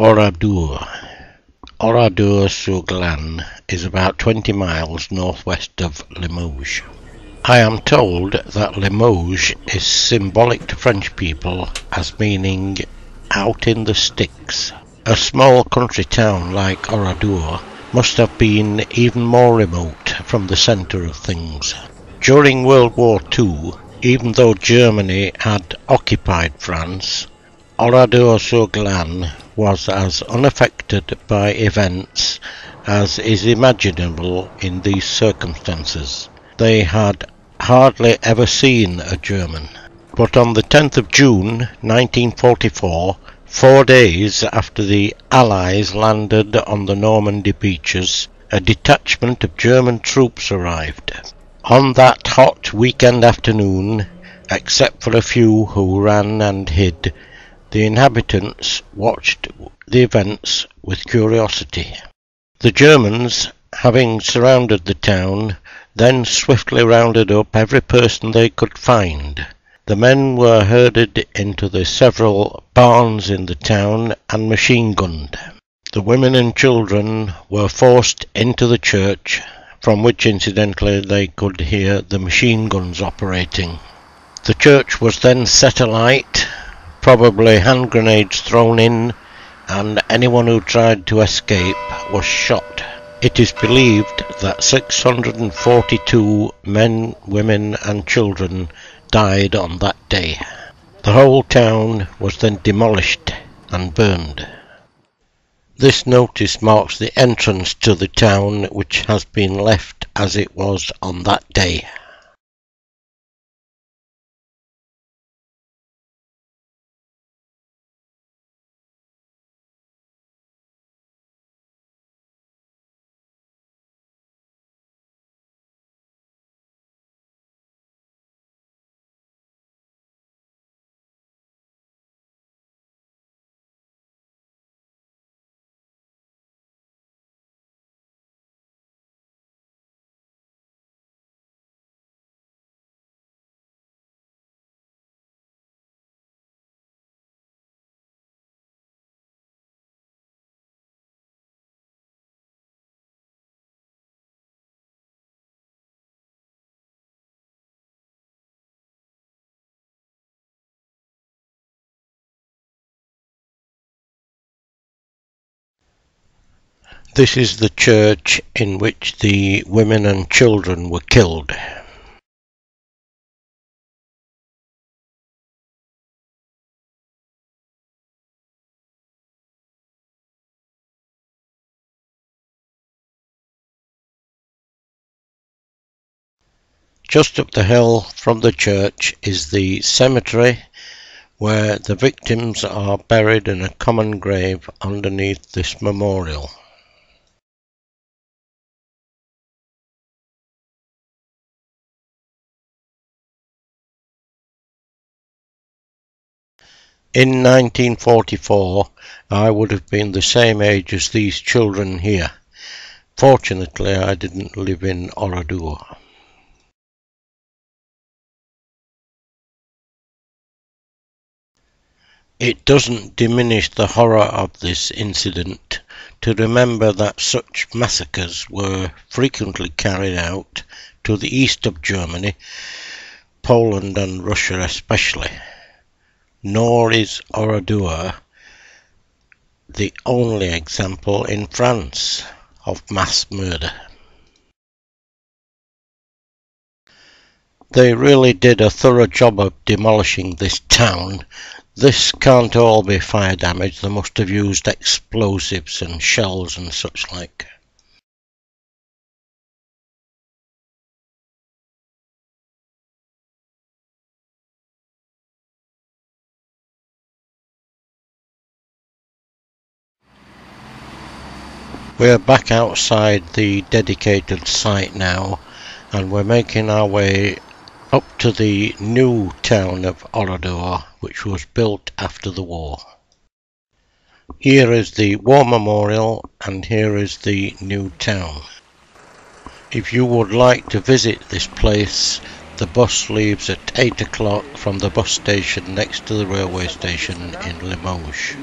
Oradour Oradour-sur-Glane is about 20 miles northwest of Limoges. I am told that Limoges is symbolic to French people as meaning out in the sticks. A small country town like Oradour must have been even more remote from the centre of things. During World War II, even though Germany had occupied France, Oradour-sur-Glane was as unaffected by events as is imaginable in these circumstances. They had hardly ever seen a German. But on the 10th of June 1944, four days after the Allies landed on the Normandy beaches, a detachment of German troops arrived. On that hot weekend afternoon, except for a few who ran and hid, the inhabitants watched the events with curiosity. The Germans, having surrounded the town, then swiftly rounded up every person they could find. The men were herded into the several barns in the town and machine gunned. The women and children were forced into the church, from which incidentally they could hear the machine guns operating. The church was then set alight probably hand grenades thrown in, and anyone who tried to escape was shot. It is believed that 642 men, women, and children died on that day. The whole town was then demolished and burned. This notice marks the entrance to the town which has been left as it was on that day. This is the church in which the women and children were killed. Just up the hill from the church is the cemetery where the victims are buried in a common grave underneath this memorial. In 1944 I would have been the same age as these children here. Fortunately I didn't live in Oradour. It doesn't diminish the horror of this incident to remember that such massacres were frequently carried out to the east of Germany, Poland and Russia especially nor is Oradour the only example in France of mass murder. They really did a thorough job of demolishing this town. This can't all be fire damage, they must have used explosives and shells and such like. We're back outside the dedicated site now and we're making our way up to the new town of Oradour which was built after the war. Here is the war memorial and here is the new town. If you would like to visit this place the bus leaves at 8 o'clock from the bus station next to the railway station in Limoges.